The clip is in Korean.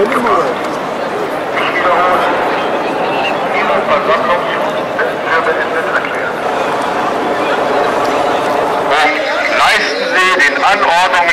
Benim mi? Anordnung